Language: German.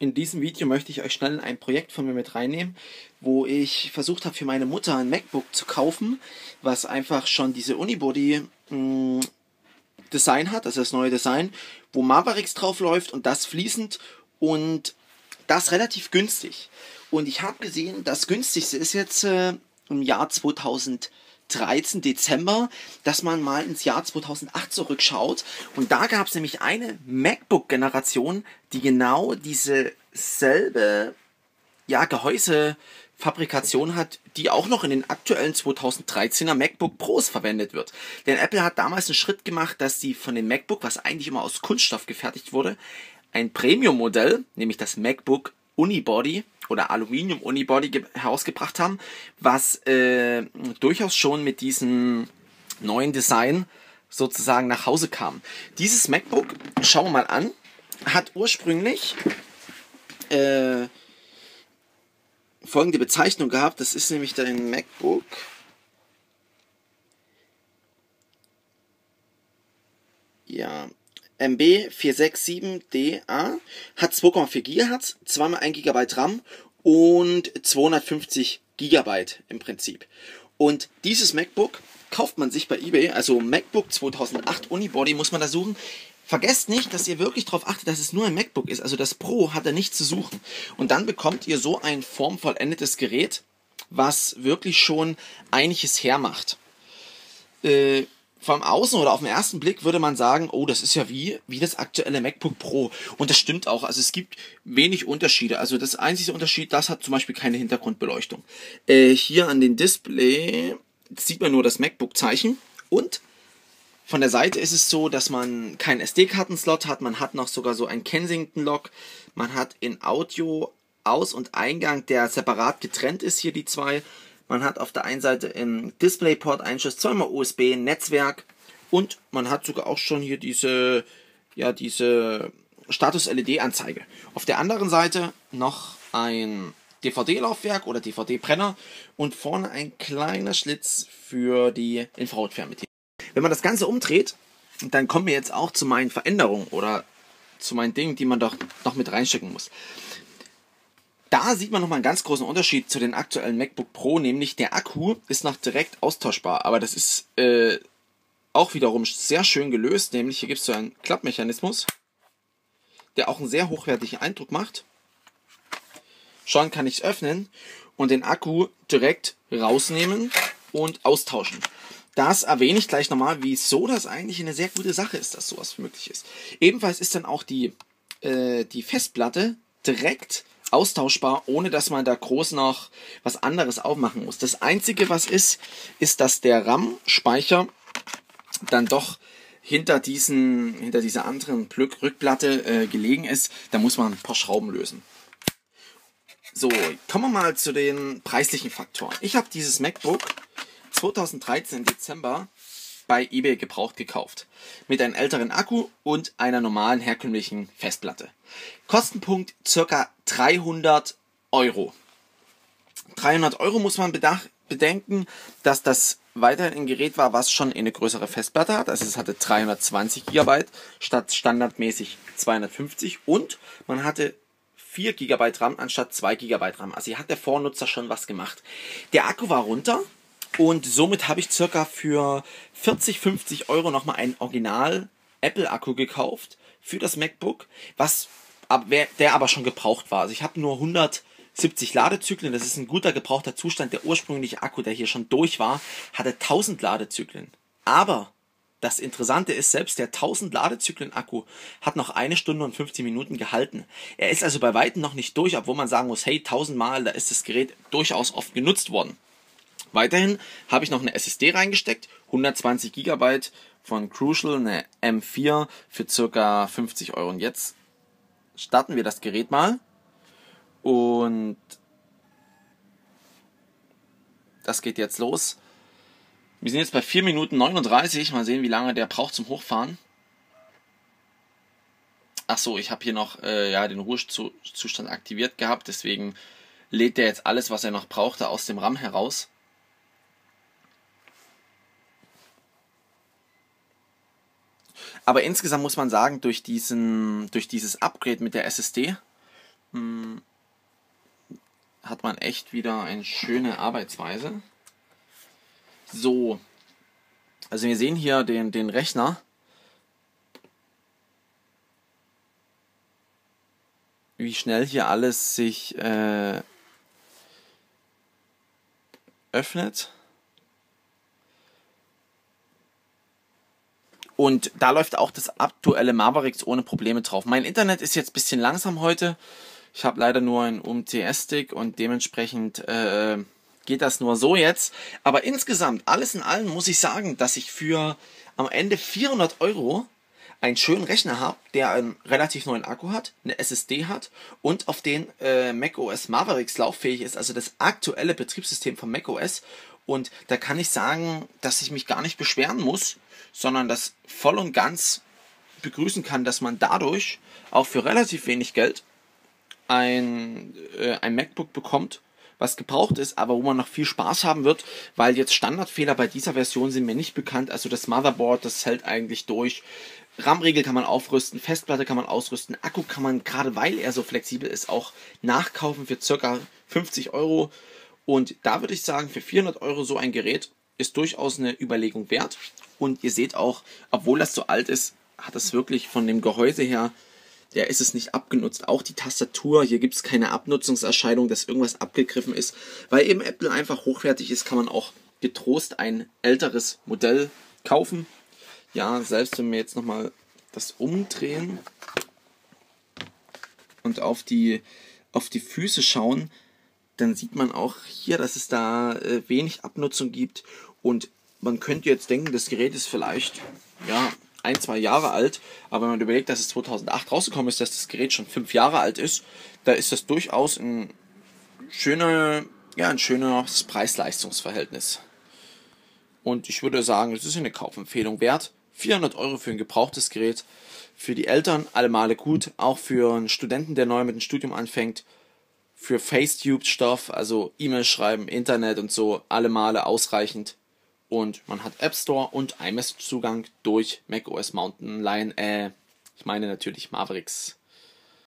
In diesem Video möchte ich euch schnell in ein Projekt von mir mit reinnehmen, wo ich versucht habe für meine Mutter ein MacBook zu kaufen, was einfach schon diese Unibody mh, mm, Design hat, also das neue Design, wo Mavericks drauf läuft und das fließend und das relativ günstig. Und ich habe gesehen, das günstigste ist jetzt äh, im Jahr 2000 13. Dezember, dass man mal ins Jahr 2008 zurückschaut. Und da gab es nämlich eine MacBook-Generation, die genau dieselbe ja, Gehäusefabrikation hat, die auch noch in den aktuellen 2013er MacBook Pros verwendet wird. Denn Apple hat damals einen Schritt gemacht, dass sie von dem MacBook, was eigentlich immer aus Kunststoff gefertigt wurde, ein Premium-Modell, nämlich das MacBook Unibody oder Aluminium Unibody herausgebracht haben, was äh, durchaus schon mit diesem neuen Design sozusagen nach Hause kam. Dieses MacBook, schauen wir mal an, hat ursprünglich äh, folgende Bezeichnung gehabt. Das ist nämlich dein MacBook. Ja, MB467DA, hat 2,4 GHz, zweimal 1 GB RAM und 250 GB im Prinzip. Und dieses MacBook kauft man sich bei eBay, also MacBook 2008 Unibody muss man da suchen. Vergesst nicht, dass ihr wirklich darauf achtet, dass es nur ein MacBook ist. Also das Pro hat da nichts zu suchen. Und dann bekommt ihr so ein formvollendetes Gerät, was wirklich schon einiges hermacht. Äh, vom Außen oder auf den ersten Blick würde man sagen, oh, das ist ja wie, wie das aktuelle MacBook Pro. Und das stimmt auch. Also es gibt wenig Unterschiede. Also das einzige Unterschied, das hat zum Beispiel keine Hintergrundbeleuchtung. Äh, hier an den Display sieht man nur das MacBook-Zeichen. Und von der Seite ist es so, dass man keinen SD-Kartenslot hat. Man hat noch sogar so ein Kensington-Lock. Man hat in Audio Aus- und Eingang, der separat getrennt ist, hier die zwei. Man hat auf der einen Seite im DisplayPort-Anschluss zweimal USB, Netzwerk und man hat sogar auch schon hier diese, ja, diese Status-LED-Anzeige. Auf der anderen Seite noch ein DVD-Laufwerk oder DVD-Brenner und vorne ein kleiner Schlitz für die Infrarotfernbedienung. Wenn man das Ganze umdreht, dann kommen wir jetzt auch zu meinen Veränderungen oder zu meinen Dingen, die man doch noch mit reinstecken muss. Da sieht man nochmal einen ganz großen Unterschied zu den aktuellen MacBook Pro, nämlich der Akku ist noch direkt austauschbar, aber das ist äh, auch wiederum sehr schön gelöst, nämlich hier gibt es so einen Klappmechanismus, der auch einen sehr hochwertigen Eindruck macht. Schon kann ich es öffnen und den Akku direkt rausnehmen und austauschen. Das erwähne ich gleich nochmal, wieso das eigentlich eine sehr gute Sache ist, dass sowas möglich ist. Ebenfalls ist dann auch die, äh, die Festplatte direkt austauschbar, ohne dass man da groß noch was anderes aufmachen muss. Das Einzige, was ist, ist, dass der RAM-Speicher dann doch hinter, diesen, hinter dieser anderen Rückplatte äh, gelegen ist. Da muss man ein paar Schrauben lösen. So, kommen wir mal zu den preislichen Faktoren. Ich habe dieses MacBook 2013 Dezember bei eBay gebraucht gekauft. Mit einem älteren Akku und einer normalen herkömmlichen Festplatte. Kostenpunkt circa 300 Euro. 300 Euro muss man bedenken, dass das weiterhin ein Gerät war, was schon eine größere Festplatte hat. Also es hatte 320 GB statt standardmäßig 250 und man hatte 4 GB RAM anstatt 2 GB RAM. Also hier hat der Vornutzer schon was gemacht. Der Akku war runter, und somit habe ich circa für 40, 50 Euro nochmal einen Original Apple Akku gekauft für das MacBook, was der aber schon gebraucht war. Also ich habe nur 170 Ladezyklen, das ist ein guter gebrauchter Zustand. Der ursprüngliche Akku, der hier schon durch war, hatte 1000 Ladezyklen. Aber das Interessante ist, selbst der 1000 Ladezyklen Akku hat noch eine Stunde und 15 Minuten gehalten. Er ist also bei weitem noch nicht durch, obwohl man sagen muss, hey, 1000 Mal, da ist das Gerät durchaus oft genutzt worden. Weiterhin habe ich noch eine SSD reingesteckt, 120 GB von Crucial, eine M4 für circa 50 Euro. Und jetzt starten wir das Gerät mal und das geht jetzt los. Wir sind jetzt bei 4 Minuten 39. Mal sehen, wie lange der braucht zum Hochfahren. Ach so, ich habe hier noch äh, ja, den Ruhezustand aktiviert gehabt. Deswegen lädt er jetzt alles, was er noch brauchte, aus dem RAM heraus. Aber insgesamt muss man sagen, durch, diesen, durch dieses Upgrade mit der SSD hm, hat man echt wieder eine schöne Arbeitsweise. So, also wir sehen hier den, den Rechner. Wie schnell hier alles sich äh, öffnet. Und da läuft auch das aktuelle Mavericks ohne Probleme drauf. Mein Internet ist jetzt ein bisschen langsam heute. Ich habe leider nur einen UMTS-Stick und dementsprechend äh, geht das nur so jetzt. Aber insgesamt, alles in allem muss ich sagen, dass ich für am Ende 400 Euro einen schönen Rechner habe, der einen relativ neuen Akku hat, eine SSD hat und auf den äh, macOS Mavericks lauffähig ist, also das aktuelle Betriebssystem von macOS. Und da kann ich sagen, dass ich mich gar nicht beschweren muss, sondern das voll und ganz begrüßen kann, dass man dadurch auch für relativ wenig Geld ein, äh, ein MacBook bekommt, was gebraucht ist, aber wo man noch viel Spaß haben wird, weil jetzt Standardfehler bei dieser Version sind mir nicht bekannt. Also das Motherboard, das hält eigentlich durch. RAM-Riegel kann man aufrüsten, Festplatte kann man ausrüsten, Akku kann man, gerade weil er so flexibel ist, auch nachkaufen für circa 50 Euro. Und da würde ich sagen, für 400 Euro so ein Gerät ist durchaus eine Überlegung wert. Und ihr seht auch, obwohl das so alt ist, hat es wirklich von dem Gehäuse her, der ist es nicht abgenutzt. Auch die Tastatur, hier gibt es keine Abnutzungserscheinung, dass irgendwas abgegriffen ist. Weil eben Apple einfach hochwertig ist, kann man auch getrost ein älteres Modell kaufen. Ja, selbst wenn wir jetzt nochmal das umdrehen und auf die, auf die Füße schauen, dann sieht man auch hier, dass es da äh, wenig Abnutzung gibt und man könnte jetzt denken, das Gerät ist vielleicht ja, ein, zwei Jahre alt, aber wenn man überlegt, dass es 2008 rausgekommen ist, dass das Gerät schon fünf Jahre alt ist, da ist das durchaus ein, schöner, ja, ein schönes Preis-Leistungs-Verhältnis. Und ich würde sagen, es ist eine Kaufempfehlung wert. 400 Euro für ein gebrauchtes Gerät. Für die Eltern alle Male gut. Auch für einen Studenten, der neu mit dem Studium anfängt. Für Facetube-Stoff, also E-Mail schreiben, Internet und so, alle Male ausreichend und man hat App Store und iMessage Zugang durch macOS Mountain Lion. Äh, ich meine natürlich Mavericks.